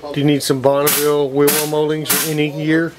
Do you need some Bonneville wheel well moldings any year?